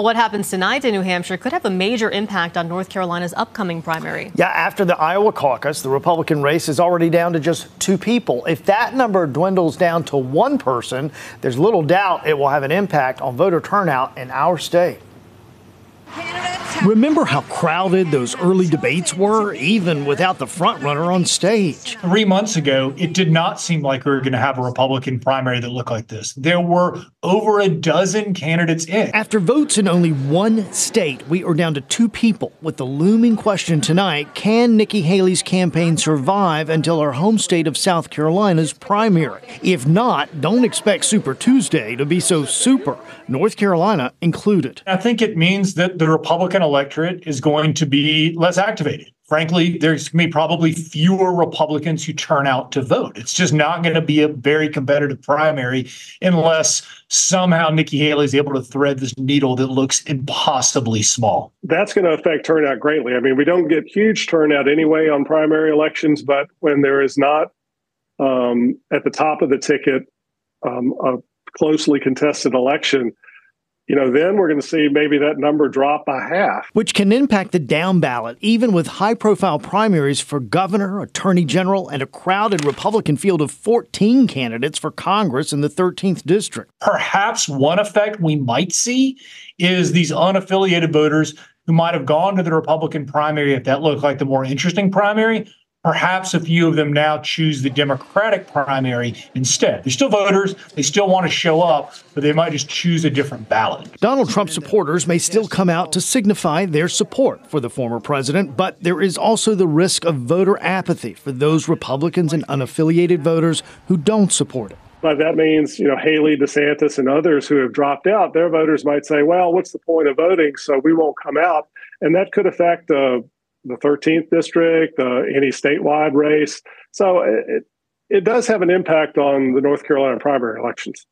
Well, what happens tonight in New Hampshire could have a major impact on North Carolina's upcoming primary. Yeah, after the Iowa caucus, the Republican race is already down to just two people. If that number dwindles down to one person, there's little doubt it will have an impact on voter turnout in our state. Remember how crowded those early debates were, even without the frontrunner on stage? Three months ago, it did not seem like we were going to have a Republican primary that looked like this. There were over a dozen candidates in. After votes in only one state, we are down to two people. With the looming question tonight can Nikki Haley's campaign survive until her home state of South Carolina's primary? If not, don't expect Super Tuesday to be so super, North Carolina included. I think it means that the Republican electorate is going to be less activated. Frankly, there's going to be probably fewer Republicans who turn out to vote. It's just not going to be a very competitive primary unless somehow Nikki Haley is able to thread this needle that looks impossibly small. That's going to affect turnout greatly. I mean, we don't get huge turnout anyway on primary elections, but when there is not um, at the top of the ticket um, a closely contested election, you know, then we're going to see maybe that number drop by half. Which can impact the down ballot, even with high profile primaries for governor, attorney general, and a crowded Republican field of 14 candidates for Congress in the 13th district. Perhaps one effect we might see is these unaffiliated voters who might have gone to the Republican primary if that looked like the more interesting primary Perhaps a few of them now choose the Democratic primary instead. They're still voters, they still want to show up, but they might just choose a different ballot. Donald Trump supporters may still come out to signify their support for the former president, but there is also the risk of voter apathy for those Republicans and unaffiliated voters who don't support it. But that means, you know, Haley, DeSantis, and others who have dropped out, their voters might say, well, what's the point of voting? So we won't come out. And that could affect uh, the 13th district, uh, any statewide race. So it, it does have an impact on the North Carolina primary elections.